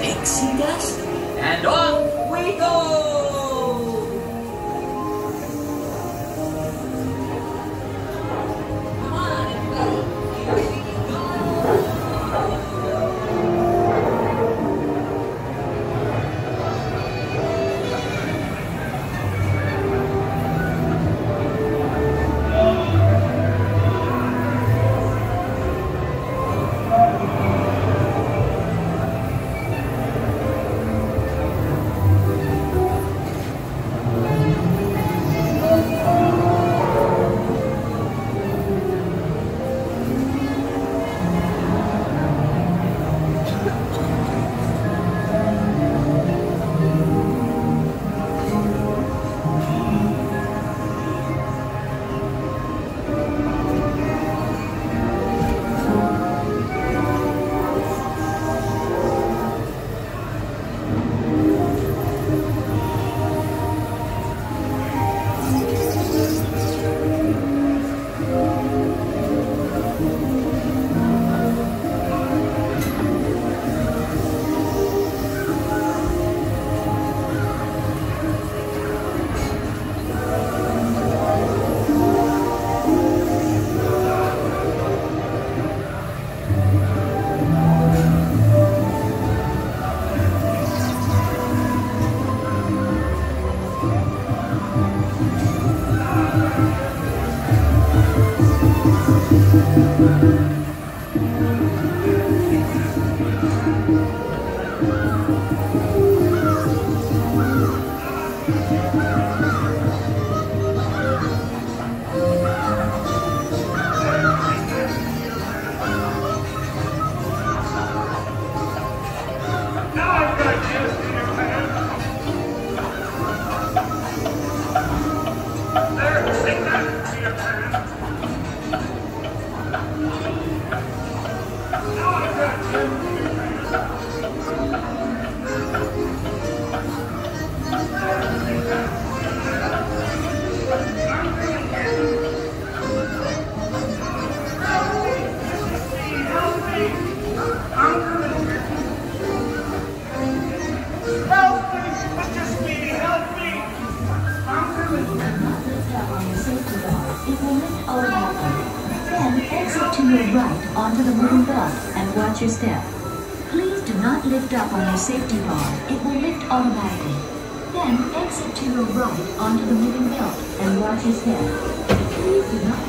Pixie Dust, and off we go! Onto right under the moving belt and watch your step. Please do not lift up on your safety bar. It will lift automatically. Then exit to your right onto the moving belt and watch your step. Please do not